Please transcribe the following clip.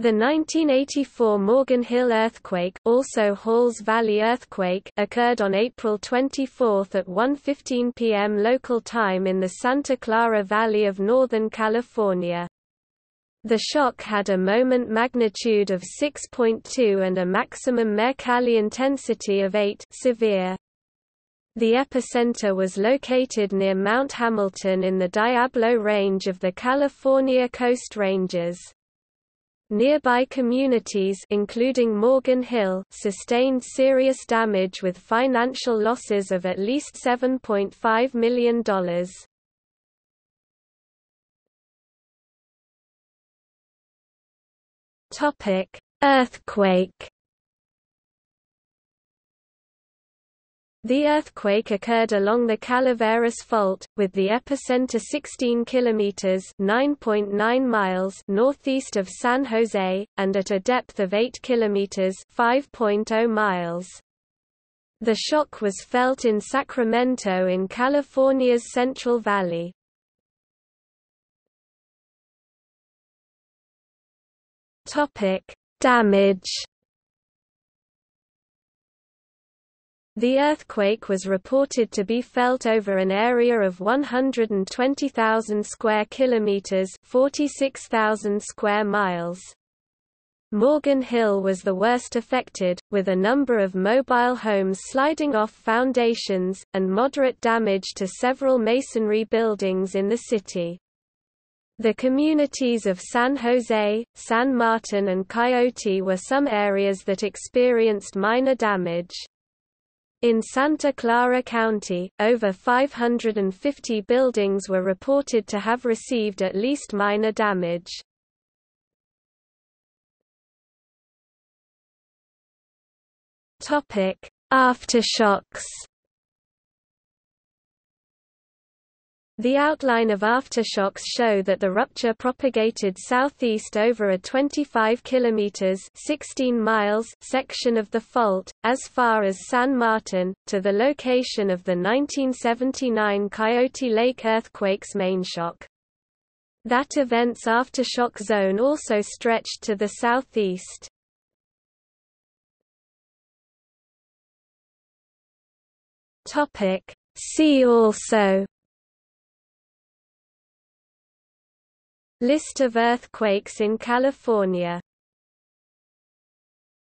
The 1984 Morgan Hill earthquake, also Halls Valley earthquake, occurred on April 24 at 1:15 p.m. local time in the Santa Clara Valley of Northern California. The shock had a moment magnitude of 6.2 and a maximum Mercalli intensity of 8 severe. The epicenter was located near Mount Hamilton in the Diablo Range of the California Coast Ranges. Nearby communities including Morgan Hill sustained serious damage with financial losses of at least $7.5 million. Topic: Earthquake The earthquake occurred along the Calaveras Fault, with the epicenter 16 kilometers (9.9 miles) northeast of San Jose, and at a depth of 8 kilometers (5.0 miles). The shock was felt in Sacramento in California's Central Valley. Topic: Damage The earthquake was reported to be felt over an area of 120,000 square kilometers, 46,000 square miles. Morgan Hill was the worst affected, with a number of mobile homes sliding off foundations, and moderate damage to several masonry buildings in the city. The communities of San Jose, San Martin and Coyote were some areas that experienced minor damage. In Santa Clara County, over 550 buildings were reported to have received at least minor damage. Aftershocks The outline of aftershocks show that the rupture propagated southeast over a 25 kilometers (16 miles) section of the fault as far as San Martin to the location of the 1979 Coyote Lake earthquake's mainshock. That event's aftershock zone also stretched to the southeast. Topic See also List of earthquakes in California